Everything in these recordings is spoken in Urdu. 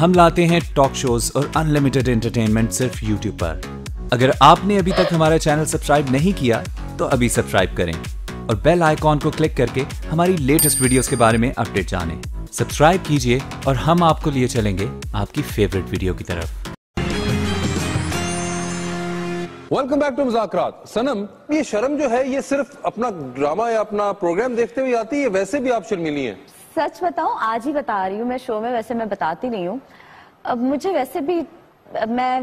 ہم لاتے ہیں ٹاک شوز اور انلمیٹڈ انٹرٹینمنٹ صرف یوٹیوب پر۔ اگر آپ نے ابھی تک ہمارا چینل سبسکرائب نہیں کیا، تو ابھی سبسکرائب کریں۔ اور بیل آئیکن کو کلک کر کے ہماری لیٹسٹ ویڈیوز کے بارے میں اپڈیٹ جانیں۔ سبسکرائب کیجیے اور ہم آپ کو لیے چلیں گے آپ کی فیوریٹ ویڈیو کی طرف۔ ویلکم بیک ٹو مذاکرات سنم یہ شرم جو ہے، یہ صرف اپنا ڈرامہ یا اپنا پروگرام دیکھتے ہوئے آتی ہے، ویسے بھی آپ شرمیلی ہیں۔ سچ بتاؤں آج ہی بتا رہی ہوں میں شو میں ویسے میں بتاتی نہیں ہوں۔ اب مجھے ویسے بھی میں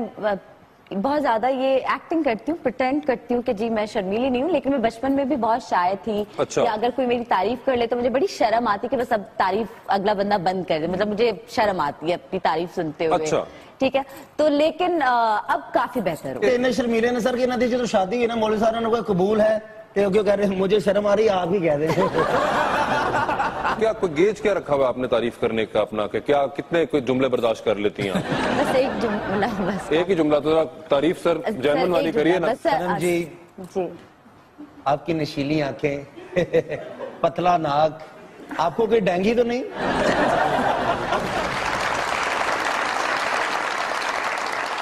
بہت زیادہ یہ ایکٹنگ کرتی ہوں پرٹینڈ کرتی ہوں کہ جی میں شرمیلی نہیں ہوں لیکن میں بچپن میں بھی بہت شائع تھی اچھا۔ کہ اگر کوئی میری تعریف کر لے تو مجھے بڑی شرم آتی کہ بس اب تعریف اگلا بندہ بند کر دے۔ مطلب مجھے شرم آتی ہے اپنی تعریف سنتے ہوئے۔ اچھا۔ ٹھیک ہے؟ تو لیکن اب کافی بہتر ہو شرمیلے نے سر کے نتیجے تو شادی ہوئی نا مولوی صاحب نے کوئی قبول ہے؟ تو کیوں کہہ رہے ہیں مجھے شرم آ رہی ہے آپ ہی کہہ دیں۔ کیا کوئی گیج کیا رکھا ہوا آپ نے تعریف کرنے کا اپنا کہ کیا کتنے کوئی جملے برداشت کر لیتی ہیں آپ؟ بس ایک جملہ بس۔ ایک ہی جملہ تو تعریف سر جیمن والی کریے نا۔ جی جی۔ آپ کی نشیلی آنکھیں پتلا ناک آپ کو کوئی ڈینگی تو نہیں؟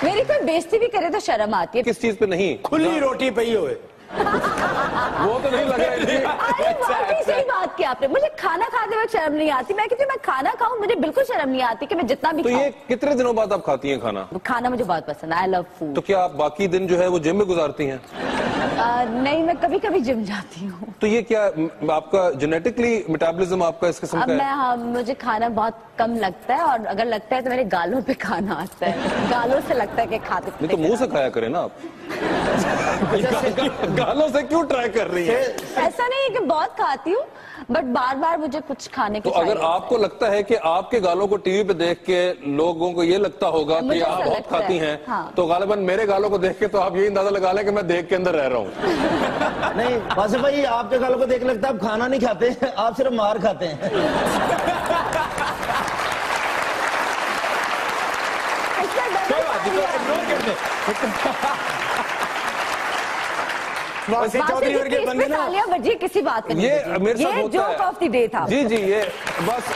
میری کوئی بیزتی بھی کرے تو شرم آتی ہے۔ کس چیز پہ نہیں؟ کھلی روٹی پئی ہوئے۔ وہ تو نہیں لگ ہے جی۔ ارے واقعی صحیح بات کیا آپ نے۔ مجھے کھانا کھاتے وقت شرم نہیں آتی۔ میں کہتی میں کھانا کھاؤں مجھے بالکل شرم نہیں آتی کہ میں جتنا بھی تو یہ کتنے دنوں بعد آپ کھاتی ہیں کھانا؟ کھانا مجھے بہت پسند ہے۔ آئی لو فوڈ تو کیا آپ باقی دن جو ہے وہ جم میں گزارتی ہیں؟ نہیں میں کبھی کبھی جم جاتی ہوں۔ تو یہ کیا آپ کا جنیٹکلی میٹابلزم آپ کا اس قسم کا ہے؟ ہاں مجھے کھانا بہت کم لگتا ہے اور اگر لگتا ہے تو میرے گالوں پہ کھانا آتا ہے۔ گالوں سے لگتا ہے کہ کھاتے نہیں تو منہ سے کھایا کریں نا آپ۔ گالوں سے کیوں ٹرائی کر رہی ہیں؟ ایسا نہیں ہے کہ بہت کھاتی ہوں بٹ بار بار مجھے کچھ کھانے کو تو اگر آپ کو لگتا ہے کہ آپ کے گالوں کو ٹی وی پہ دیکھ کے لوگوں کو یہ لگتا ہوگا کہ آپ بہت کھاتی ہے، ہیں ہاں۔ تو غالباً میرے گالوں کو دیکھ کے تو آپ یہ اندازہ لگا لیں کہ میں دیکھ کے اندر رہ رہا ہوں۔ نہیں واسف بھائی آپ کے گالوں کو دیکھ لگتا ہے آپ کھانا نہیں کھاتے آپ صرف مار کھاتے ہیں۔ ایسا ڈبل واسی چودھری کسی بات پہ نہیں یہ بجی۔ میرے ساتھ یہ ہوتا جوک آف دی ڈے تھا جی جی یہ بس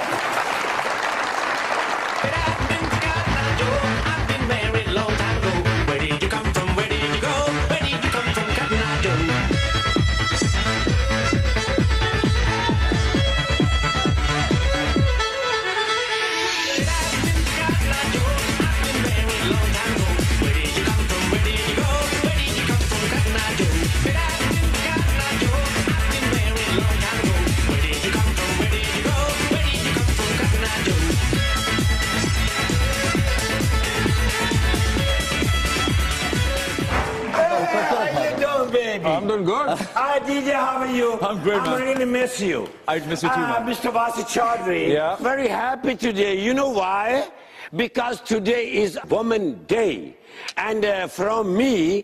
Hi, DJ, how are you? I'm great, I'm man. really miss you. I miss you too, uh, man. Mr. Vasi Chaudhary. Yeah. Very happy today. You know why? Because today is Woman Day. and uh, from me,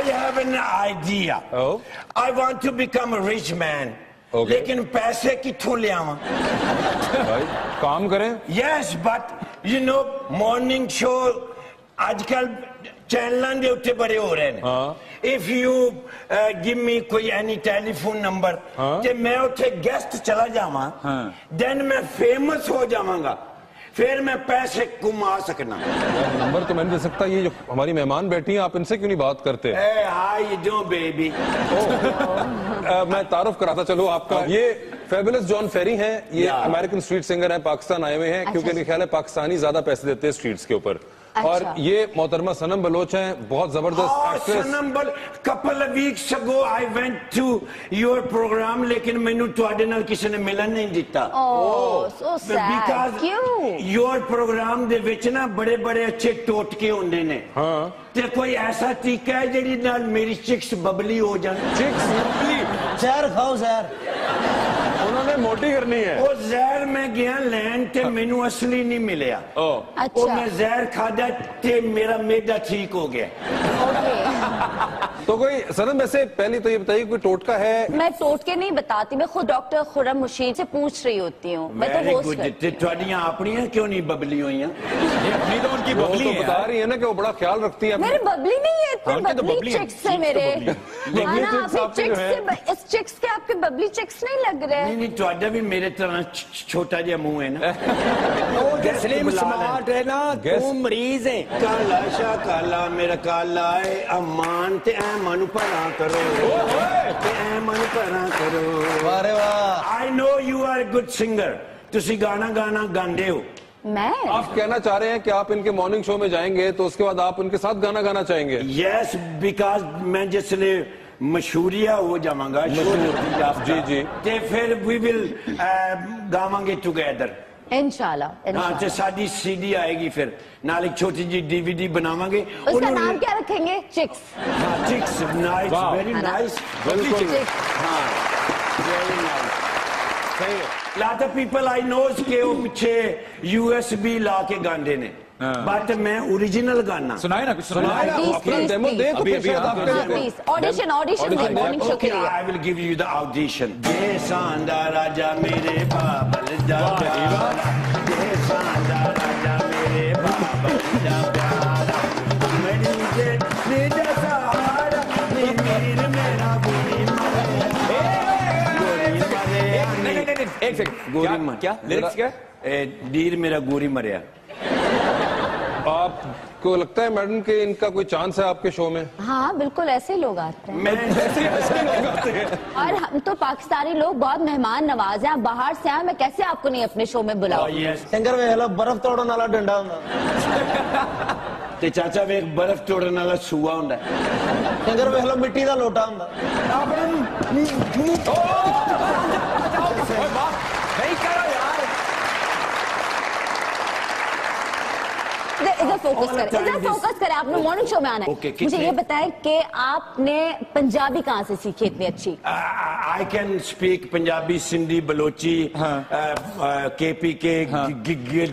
I have an idea. Oh? I want to become a rich man. لیکن پیسے کتوں بھائی کام کریں Yes, but you know, morning show آج کل چینلاں دے اتے بڑے ہو رہے ہیں ہاں۔ You uh, give me کوئی any telephone number ہاں۔ کہ میں اتے گیسٹ چلا جاواں ہاں۔ then میں فیمس ہو جاواں گا پھر میں پیسے کما سکنا۔ نمبر تو میں نہیں دے سکتا یہ جو ہماری مہمان بیٹھی ہیں آپ ان سے کیوں نہیں بات کرتے؟ you doing, baby? آ، میں تعارف کراتا چلو آپ کا۔ یہ فیبلس جان فیری ہیں یہ. امریکن سٹریٹ سنگر ہیں پاکستان آئے ہوئے ہیں کیونکہ میرے خیال ہے پاکستانی زیادہ پیسے دیتے ہیں سٹریٹس کے اوپر۔ اور اچھا۔ یہ محترمہ سنم بلوچ ہیں بہت زبردست actress but couple of weeks ago I went to your program لیکن مینوں تواڈے نال کسی نے ملن نہیں دیتا so sad. Because کیوں your program دے وچ نا بڑے بڑے اچھے ٹوٹکے ہوندے نے۔ ہاں۔ تے کوئی ایسا طریقہ ہے جڑی نال میری چکس ببلی ہو جان؟ چکس زہر کھاؤ زہر۔ ਉਹਨਾਂ ਨੇ ਮੋਟੀ ਕਰਨੀ ਹੈ। ਉਹ ਜ਼ਹਿਰ ਮੈਂ ਗਿਆ ਲੈਣ ਤੇ ਮੈਨੂੰ ਅਸਲੀ ਨਹੀਂ ਮਿਲਿਆ। ਉਹ ਅੱਛਾ। ਮੈਂ ਜ਼ਹਿਰ ਖਾਦਾ ਤੇ ਮੇਰਾ ਮੇਦਾ ਠੀਕ ਹੋ ਗਿਆ। ਓਕੇ تو کوئی سنم میں سے پہلی تو یہ بتائیے کوئی ٹوٹکا ہے؟ میں ٹوٹکے نہیں بتاتی میں خود ڈاکٹر خورم مشیر سے پوچھ رہی ہوتی ہوں۔ میں تو ہوسٹ جی، کرتی ہوں۔ اپنی ہیں کیوں نہیں ببلی ہوئی ہیں؟ اپنی تو ان کی ببلی ہیں۔ بتا رہی ہیں نا کہ وہ بڑا خیال رکھتی ہیں میرے ببلی نہیں ہے اتنے ببلی چکس ہیں میرے۔ مانا آپ کے چکس اس چکس کے آپ کے ببلی چکس نہیں لگ رہے۔ نہیں نہیں ٹوڈا بھی میرے طرح چھوٹا جہا منہ ہے نا۔ سلیم سمارٹ ہے۔ نا تم مریض ہیں۔ کالا شاہ کالا میرا کالا ہے امان تے امان من پرا کرو من پرا کرو I know you are good singer تسی گانا گانا گاندے ہو میں آپ کہنا چاہ رہے ہیں کہ آپ ان کے مارننگ شو میں جائیں گے تو اس کے بعد آپ ان کے ساتھ گانا گانا چاہیں گے یس بیکاز میں جس نے مشہوریا ہو جاواں گا جی جی پھر وی ول گاواں گے ٹوگیدر انشاءاللہ ہاں ساری سی ڈی آئے گی پھر۔ نال ایک چھوٹی جی ڈی وی ڈی بناواں گے اس کا نام کیا رکھیں گے؟ چکس۔ ہاں، چکس۔ نائس ویری نائس بالکل۔ ہاں۔ Very nice lot of people I knows کے وہ پیچھے یو ایس بی لا کے گاندے نے۔ بٹ میں اوریجنل گانا سنائے نا آڈیشن آڈیشن مارننگ شو کے لیے I will give you the audition جے ساندا راجا میرے بابل دا پیارا جے ساندا راجا میرے بابل دا پیارا میری جے میرے سہارا میری میرا گوری مرے ایک سیکنڈ گوری مرے کیا لیرکس کیا دیر میرا گوری مریا آپ کو لگتا ہے میڈم کہ ان کا کوئی چانس ہے آپ کے شو میں؟ ہاں بالکل ایسے لوگ آتے ہیں۔ اور ہم تو پاکستانی لوگ بہت مہمان نواز ہیں باہر سے آئے میں کیسے آپ کو نہیں اپنے شو میں بلاؤں؟ oh, سنگر میں ہلا برف توڑا والا ڈنڈا ہوں تے چاچا میں ایک برف توڑن والا سوا ہوندا سنگر میں ہلا مٹی دا لوٹا ہوندا۔ oh! ادھر فوکس کریں ادھر فوکس کریں آپ نے مارننگ شو میں آنا ہے۔ مجھے یہ بتائیں کہ آپ نے پنجابی کہاں سے سیکھی اتنی اچھی؟ I can speak Punjabi Sindhi Balochi K P K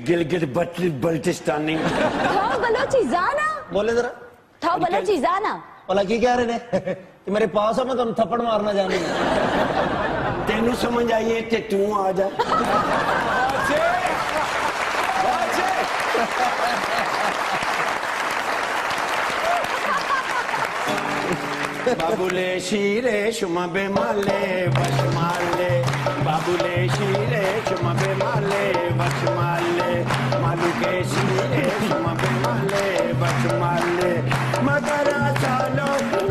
Gilgit Baltistani تھاؤ Balochi زانا بولے ذرا۔ تھاؤ بلوچی زانا بولا کی کہہ رہے نے؟ کہ میرے پاس ہمیں تو تم تھپڑ مارنا جانے تینو سمجھ آئیے تے تو آ ha. بابل شیرے شما بے مالے بش مالے بابل شیرے شما بے مالے بش مالے مالو کے شیرے شما بے مالے بش مالے مگرا چالو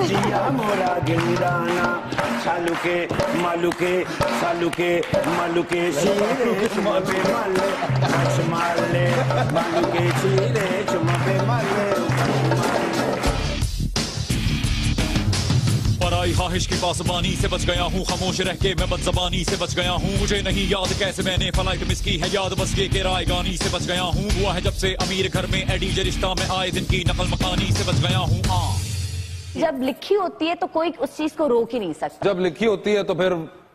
جیا مورا گندانا سالو کے مالو کے سالو کے مالو کے شیرے شما بے مالے بش مالے مالو کے شیرے خواہش کی پاسبانی سے بچ گیا ہوں خاموش رہ کے میں بد زبانی سے بچ گیا ہوں۔ مجھے نہیں یاد کیسے میں نے فلائٹ مس کی ہے یاد بس یہ کہ رائے گانی سے بچ گیا ہوں۔ ہوا ہے جب سے امیر گھر میں ایڈی رشتہ میں آئے دن کی نقل مکانی سے بچ گیا ہوں۔ آ جب لکھی ہوتی ہے تو کوئی اس چیز کو روک ہی نہیں سکتا۔ جب لکھی ہوتی ہے تو پھر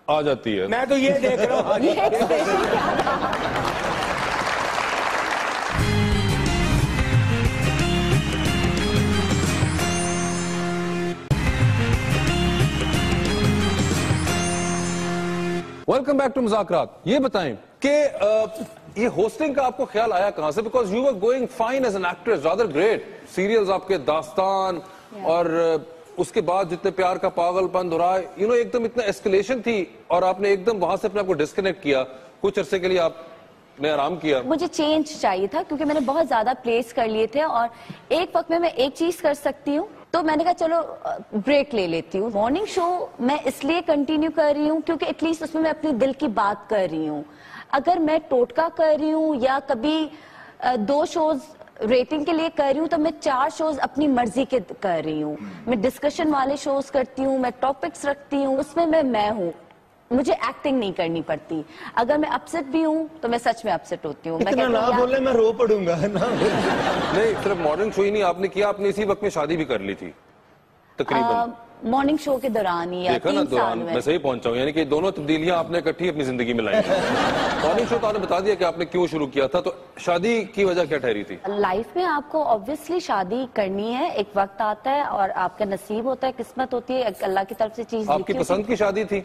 آ جاتی ہے۔ میں تو یہ دیکھ رہا ہوں۔ ویلکم بیک ٹو مذاکرات یہ بتائیں کہ یہ ہوسٹنگ کا آپ کو خیال آیا کہاں سے? Because you are going fine as an actress rather great serials آپ کے داستان اور اس کے بعد جتنے پیار کا پاگل پن دھرا یو نو ایک دم اتنا ایسکلیشن تھی اور آپ نے ایک دم وہاں سے اپنے آپ کو ڈسکنیکٹ کیا. کچھ عرصے کے لیے آپ نے آرام کیا. مجھے چینج چاہیے تھا کیونکہ میں نے بہت زیادہ پلیس کر لیے تھے اور ایک وقت میں میں ایک چیز کر سکتی ہوں تو میں نے کہا چلو بریک لے لیتی ہوں۔ مارننگ شو میں اس لیے کنٹینیو کر رہی ہوں کیونکہ ایٹ لیسٹ اس میں میں اپنی دل کی بات کر رہی ہوں۔ اگر میں ٹوٹکا کر رہی ہوں یا کبھی دو شوز ریٹنگ کے لیے کر رہی ہوں تو میں چار شوز اپنی مرضی کے کر رہی ہوں۔ میں ڈسکشن والے شوز کرتی ہوں، میں ٹاپکس رکھتی ہوں، اس میں میں میں ہوں۔ مجھے ایکٹنگ نہیں کرنی پڑتی۔ اگر میں اپسٹ بھی ہوں تو میں سچ میں اپسٹ ہوتی ہوں۔ اتنا نہ بولے میں رو پڑوں گا نہیں صرف مارننگ شو ہی نہیں آپ نے کیا آپ نے اسی وقت میں شادی بھی کر لی تھی تقریباً۔ مارننگ شو کے دوران ہی دیکھا نا دوران میں۔ صحیح پہنچا ہوں یعنی کہ دونوں تبدیلیاں آپ نے اکٹھی اپنی زندگی میں لائی مارننگ شو تو آپ نے بتا دیا کہ آپ نے کیوں شروع کیا تھا تو شادی کی وجہ کیا ٹھہری تھی؟ لائف میں آپ کو آبویسلی شادی کرنی ہے ایک وقت آتا ہے اور آپ کا نصیب ہوتا ہے قسمت ہوتی ہے اللہ کی طرف سے چیز آپ کی پسند کی شادی تھی؟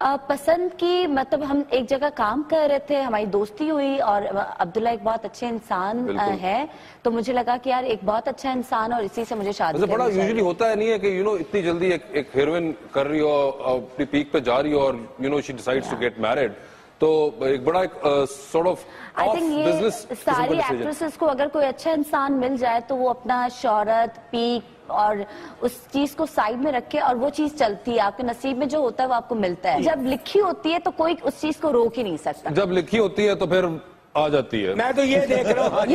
پسند کی مطلب ہم ایک جگہ کام کر رہے تھے ہماری دوستی ہوئی اور عبداللہ ایک بہت اچھے انسان ہے۔ تو مجھے لگا کہ یار ایک بہت اچھا انسان اور اسی سے مجھے شادی مطلب بڑا یوزلی ہوتا ہے نہیں ہے کہ یو نو اتنی جلدی ایک ہیروئن کر رہی ہو اپنی پیک پہ جا رہی ہو اور you know she decides to get married تو ایک بڑا ساری ایکٹرسز کو اگر کوئی اچھا انسان مل جائے تو وہ اپنا شہرت پیک اور اس چیز کو سائڈ میں رکھے اور وہ چیز چلتی ہے آپ کے نصیب میں جو ہوتا ہے وہ آپ کو ملتا ہے۔ جب لکھی ہوتی ہے تو کوئی اس چیز کو روک ہی نہیں سکتا۔ جب لکھی ہوتی ہے تو پھر آ جاتی ہے۔ میں تو یہ دیکھ رہا ہوں۔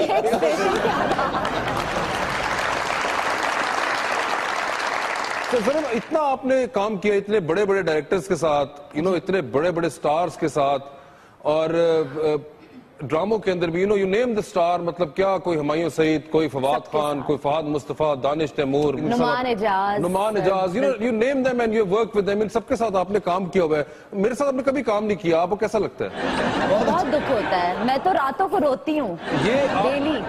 ذرا اتنا آپ نے کام کیا، اتنے بڑے بڑے ڈائریکٹرز کے ساتھ اتنے بڑے بڑے سٹارز کے ساتھ، اور ڈراموں کے اندر بھی یو نیم دا سٹار مطلب کیا کوئی ہمایوں سعید کوئی فواد خان کوئی Fahad Mustafa Danish Taimur Noman Ejaz. You name them and you work with them ان سب کے ساتھ آپ نے کام کیا ہوا ہے۔ میرے ساتھ آپ نے کبھی کام نہیں کیا آپ کو کیسا لگتا ہے؟ بہت دکھ ہوتا ہے۔ میں تو راتوں کو روتی ہوں۔ یہ ڈیلی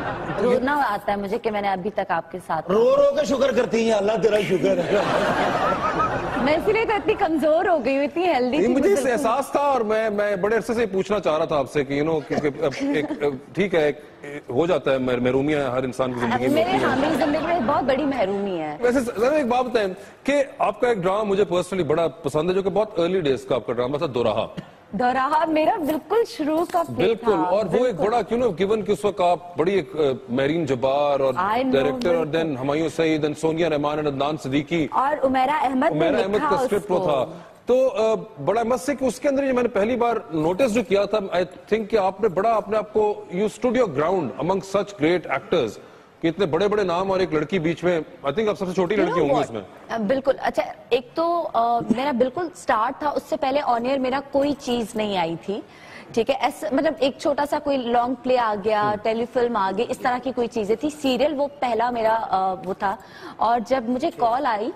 رونا آتا ہے مجھے کہ میں نے ابھی تک آپ کے ساتھ رو رو کے شکر کرتی ہیں اللہ تیرا شکر ہے۔ میں اسی لیے تو اتنی کمزور ہو گئی ہوں اتنی ہیلدی مجھے اس احساس تھا اور میں میں بڑے عرصے سے پوچھنا چاہ رہا تھا آپ سے کہ ٹھیک ہے ہو جاتا ہے محرومی ہے ہر انسان کی زندگی میں میرے حامل زندگی میں بہت بڑی محرومی ہے۔ ویسے ذرا ایک بات بتائیں کہ آپ کا ایک ڈرامہ مجھے پرسنلی بڑا پسند ہے جو کہ بہت ارلی ڈیز کا آپ کا ڈرامہ تھا دو رہا دورہا میرا بالکل شروع کا بالکل اور وہ ایک بڑا کیوں نا گیون کہ اس وقت آپ بڑی ایک مہرین جبار اور ڈائریکٹر اور دین ہمایوں سعید اینڈ سونیا رحمان اور ادنان صدیقی۔ اور عمیرہ احمد عمیرہ احمد کا سکرپٹ وہ تھا۔ تو بڑا احمد سے کہ اس کے اندر میں نے پہلی بار نوٹس جو کیا تھا آئی تھنک کہ آپ نے بڑا آپ نے آپ کو you stood your ground among such great actors کہ اتنے بڑے بڑے نام اور ایک لڑکی بیچ میں آئی تھنک آپ سب سے چھوٹی لڑکی ہوں گی اس میں. Uh, بالکل. اچھا ایک تو uh, میرا بالکل سٹارٹ تھا اس سے پہلے آن ایئر میرا کوئی چیز نہیں آئی تھی ٹھیک ہے؟ مطلب ایک چھوٹا سا کوئی لانگ پلے آ گیا hmm. ٹیلی فلم آ گئی اس طرح کی کوئی چیزیں تھی سیریل وہ پہلا میرا uh, وہ تھا. اور جب مجھے کال آئی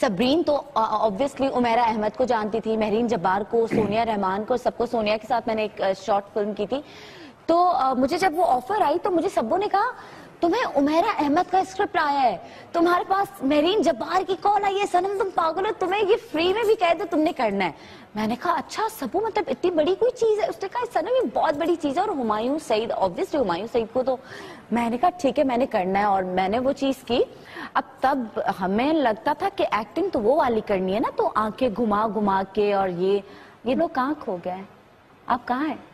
سبرین تو آبویسلی عمیرہ احمد کو جانتی تھی مہرین جبار کو سونیا رحمان کو سب کو سونیا کے ساتھ میں نے ایک شارٹ فلم کی تھی. تو مجھے جب وہ آفر آئی تو مجھے سبوں نے کہا تمہیں عمیرہ احمد کا اسکرپٹ آیا ہے۔ تمہارے پاس میرین جبار کی کال آئی ہے۔ سنم تم پاگل ہو، تمہیں یہ فری میں بھی کہہ دے تم نے کرنا ہے۔ میں نے کہا اچھا سبو مطلب اتنی بڑی کوئی چیز ہے؟ اس نے کہا سنم یہ بہت بڑی چیز ہے اور ہمایوں سعید آبویسلی ہمایوں سعید کو تو میں نے کہا، ٹھیک ہے، میں نے کرنا ہے اور میں نے وہ چیز کی۔ اب تب ہمیں لگتا تھا کہ ایکٹنگ تو وہ والی کرنی ہے نا، تو آنکھیں گھما گھما کے اور یہ یہ لوگ کہاں کھو گئے آپ کہاں ہیں؟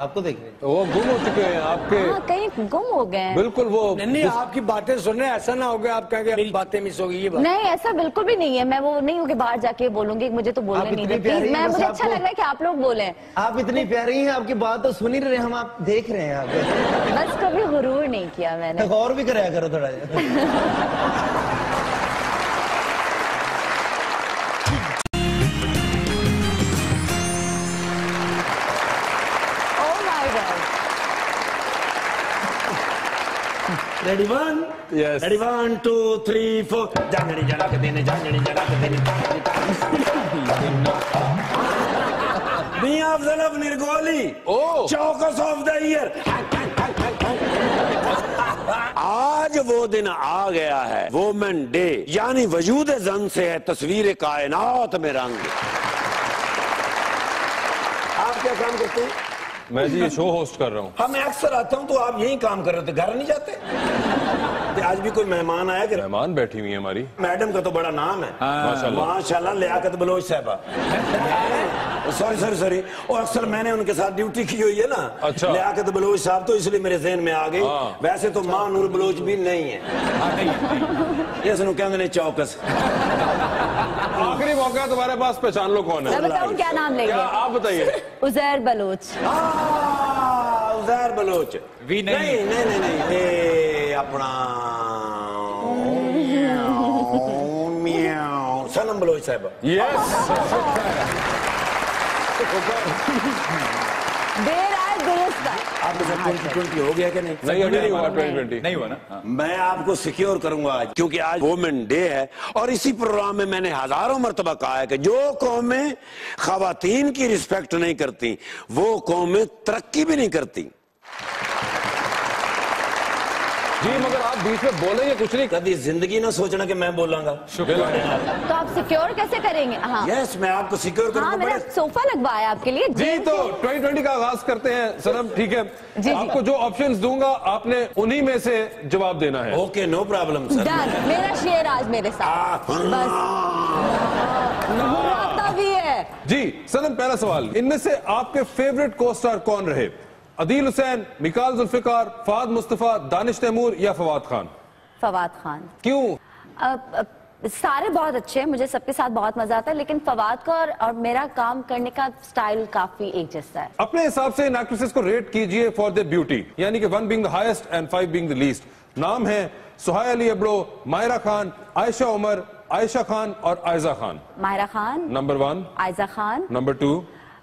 آپ کو دیکھ رہے ہیں وہ گم ہو چکے ہیں آپ کے ہاں، کہیں گم ہو گئے ہیں۔ بالکل وہ نہیں آپ کی باتیں سن رہے ہیں ایسا نہ ہو ہوگا آپ کہیں گے میری باتیں مس ہو گئی یہ بات۔ نہیں ایسا بالکل بھی نہیں ہے۔ میں وہ نہیں ہوں کہ باہر جا کے بولوں گی مجھے تو بولنے نہیں دیتی میں مجھے اچھا لگ رہا ہے کہ آپ لوگ بولیں۔ آپ اتنی پیاری ہیں آپ کی بات تو سنی رہے ہیں ہم آپ دیکھ رہے ہیں آپ بس کبھی غرور نہیں کیا میں نے۔ غور بھی کرایا کرو تھوڑا ready one? Yes. Ready one, two, three, four. Jangani jalak dene, jangani jalak dene. Dini afzal of Nirgoli. Oh. Chokos of the year. آج وہ دن آ گیا ہے وومن ڈے یعنی وجود زن سے ہے تصویر کائنات میں رنگ آپ کیا کام کرتے ہیں میں جی یہ شو ہوسٹ کر رہا ہوں۔ ہاں میں اکثر آتا ہوں تو آپ یہی کام کر رہے تھے گھر نہیں جاتے؟ آج بھی کوئی مہمان آیا کہ مہمان بیٹھی ہوئی ہیں ہماری۔ میڈم کا تو بڑا نام ہے۔ ہاں۔ ماشاءاللہ۔ لیاقت بلوچ صاحبہ۔ Sorry sorry sorry. اور اکثر میں نے ان کے ساتھ ڈیوٹی کی ہوئی ہے نا۔ اچھا۔ لیاقت بلوچ صاحب تو اس لیے میرے ذہن میں آ گئی۔ ہاں۔ ویسے تو ماں نور بلوچ بھی نہیں ہے۔ ہاں، اس نو کہ چوکس۔ آخری موقع ہے تمہارے پاس پہچان لو کون ہے؟ میں بتاؤں کیا نام لیں گے؟ آپ بتائیے؟ عزیر بلوچ۔ عزیر بلوچ۔ نہیں۔ نہیں نہیں اے اپنا سنم بلوچ صاحب۔ یس دیر آپ کے ساتھ ٹوینٹی ہو گیا کہ نہیں نہیں ابھی نہیں ہوا نہیں ہوا نا میں آپ کو سیکیور کروں گا آج کیونکہ آج وومن ڈے ہے اور اسی پروگرام میں میں نے ہزاروں مرتبہ کہا ہے کہ جو قومیں خواتین کی رسپیکٹ نہیں کرتی وہ قومیں ترقی بھی نہیں کرتی جی مگر آپ بیچ میں بولیں گے کچھ نہیں؟ کبھی زندگی نہ سوچنا کہ میں بولوں گا تو آپ سیکیور کیسے کریں گے؟ ہاں۔ یس میں آپ کو سیکیور ہاں کروں میں گا نے صوفہ لگوایا آپ کے لیے جی تو ٹوینٹی ٹوینٹی کا آغاز کرتے ہیں سنم ٹھیک ہے۔ جی، جی۔ آپ کو جو آپشنز دوں گا آپ نے انہی میں سے جواب دینا ہے۔ Okay no problem sir done میرا شیر آج میرے ساتھ۔ بس۔ بھی ہے۔ جی سنم پہلا سوال۔ ان میں سے آپ کے فیوریٹ کو سٹار کون رہے؟ عدیل حسین مکال ذوالفقار فہد مصطفیٰ دانش تیمور یا فواد خان؟ فواد خان۔ کیوں؟ اب- اب سارے بہت اچھے ہیں مجھے سب کے ساتھ بہت مزہ آتا ہے لیکن فواد کا اور- اور میرا کام کرنے کا سٹائل کافی ایک جیسا ہے۔ اپنے حساب سے ان ایکٹریسز کو ریٹ کیجیے فار their بیوٹی یعنی کہ one being the highest and five being the least نام ہے سہایا علی ابڑو مائرہ خان عائشہ عمر عائشہ خان اور Aiza Khan. Mahira Khan. Number one Aiza Khan. Number two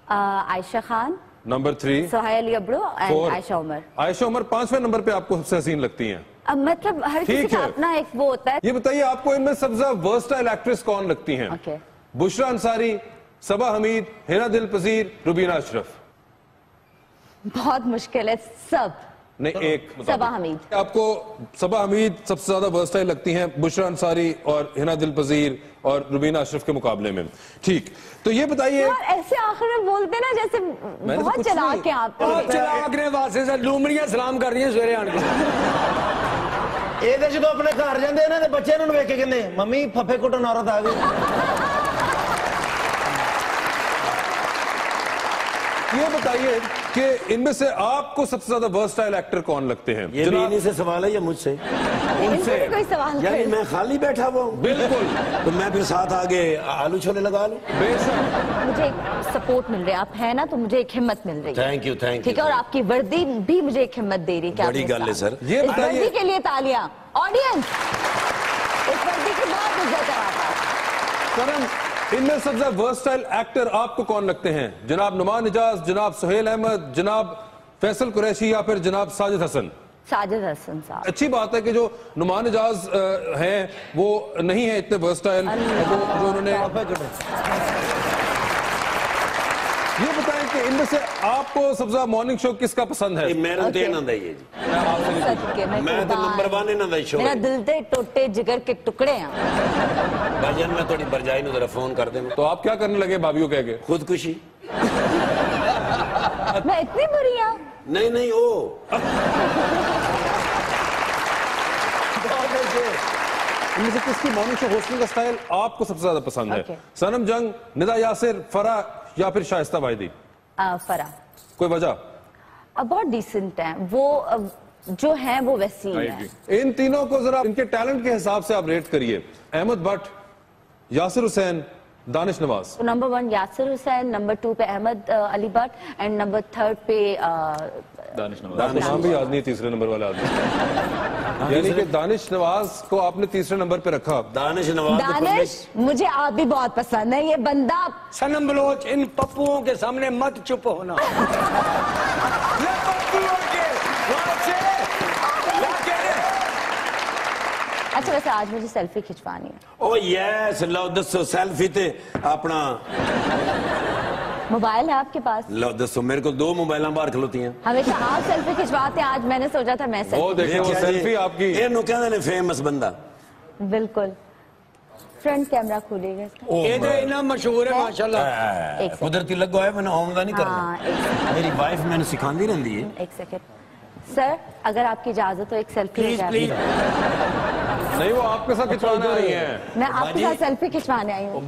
uh, Ayesha Khan. Number three Sohail and four Ayesha Omar Ayesha Omar پانچویں نمبر پہ آپ کو سب سے حسین لگتی ہیں۔ اب مطلب ہر کسی کا۔ اپنا ایک وہ ہوتا ہے۔ یہ بتائیے آپ کو ان میں سب سے ورسٹائل ایکٹریس کون لگتی ہیں؟ بشرا انصاری صبا حمید ہیرا دل پذیر روبینہ اشرف۔ بہت مشکل ہے سب۔ نہیں ایک صبا حمید۔ آپ کو صبا حمید سب سے زیادہ ورسٹائل لگتی ہیں بشرا انصاری اور ہنا دل پذیر اور روبینہ اشرف کے مقابلے میں۔ ٹھیک۔ تو یہ بتائیے ایسے آخر میں بولتے ہیں نا جیسے بہت چلا کے آپ بہت چلا کے واسطے سے لومڑیاں سلام کر رہی ہیں سویرے آن کے۔ یہ تو جدو اپنے گھر جاندے ہیں نا بچے انہوں نے ویکھ کے کہندے ممی پھپھے کٹن عورت آ گئی۔ یہ بتائیے کہ ان میں سے آپ کو سب سے زیادہ ورسٹائل ایکٹر کون لگتے ہیں؟ یہ بھی انہی سے سوال ہے یا مجھ سے؟ ان سے کوئی سوال یعنی میں خالی بیٹھا ہوا ہوں۔ بالکل۔ تو میں پھر ساتھ آگے آلو چھولے لگا لوں۔ بے شک۔ مجھے ایک سپورٹ مل رہی ہے۔ آپ ہیں نا تو مجھے ایک ہمت مل رہی ہے۔ تھینک یو تھینک ٹھیک ہے اور آپ کی وردی بھی مجھے ایک ہمت دے رہی ہے بڑی میرے گل ہے ساتھ۔ سر۔ یہ اس بتائیے وردی کے لیے تالیاں۔ آڈینس اس وردی کی بہت عزت ہے آپ ان میں سب سے ورسٹائل ایکٹر آپ کو کون لگتے ہیں؟ جناب نمان اجاز جناب سہیل احمد جناب فیصل قریشی یا پھر جناب ساجد حسن؟ ساجد حسن صاحب۔ اچھی بات ہے کہ جو نمان اجاز ہیں وہ نہیں ہیں اتنے ورسٹائل جو انہوں نے کہ ان میں سے آپ کو سب سے مارننگ شو کس کا پسند ہے؟ میرا. یہ نہ دائیے جی۔ میں تو۔ نمبر ون انہوں دا شو میرا دل دے ٹوٹے جگر کے ٹکڑے ہیں بھجن میں تھوڑی برجائی نو ذرا فون کر دیں تو آپ کیا کرنے لگے بھابھیوں کہہ کے؟ خودکشی۔ میں اتنی بری ہوں نہیں نہیں او ان میں سے کس کی مارننگ شو ہوسٹنگ کا سٹائل آپ کو سب سے زیادہ پسند ہے. سنم جنگ ندا یاسر فرا یا پھر شائستہ واحدی آ، فرح۔ کوئی وجہ؟ بہت ڈیسنٹ ہیں۔ وہ جو ہیں وہ ویسی ہی ہیں۔ ان تینوں کو ذرا ان کے ٹیلنٹ کے حساب سے آپ ریٹ کریے۔ Ahmed Butt Yasir Hussain Danish Nawaz. Number one Yasir Hussain number two پہ Ahmed Ali Butt and number third پہ دانش نواز. نام بھی یاد نہیں ہے تیسرے نمبر والا آدمی. یعنی کہ دانش نواز کو آپ نے تیسرے نمبر پہ رکھا. دانش نواز دانش مجھے آپ بھی بہت پسند ہے یہ بندہ سنم بلوچ ان پپوؤں کے سامنے مت چپ ہونا۔ اچھا ویسے آج مجھے سیلفی کھچوانی ہے۔ او یس لو دسو سیلفی تے اپنا موبائل ہے آپ کے پاس؟ لو دسو میرے کو دو موبائلاں باہر کھلوتی ہیں۔ ہمیشہ آپ سیلفی کھچواتے ہیں؟ آج میں نے سوچا تھا میں وہ سیلفی دیکھیں وہ سیلفی آپ کی۔ یہ نو کہندے نے فیمس بندہ۔ بالکل۔ فرنٹ کیمرہ کھولے گا اس کا۔ یہ تو اتنا مشہور ہے ماشاءاللہ۔ قدرتی لگو ہے میں نے آن نہیں ہاں کرنا سیکنڈ میری وائف میں نے سکھاندی رہندی ہے۔ ایک سیکنڈ سر اگر آپ کی اجازت ہو ایک سیلفی پلیز پلیز نہیں وہ آپ کے ساتھ کھچوانا آئی ہیں۔ میں آپ کے ساتھ سیلفی کھچوانے آئی ہوں۔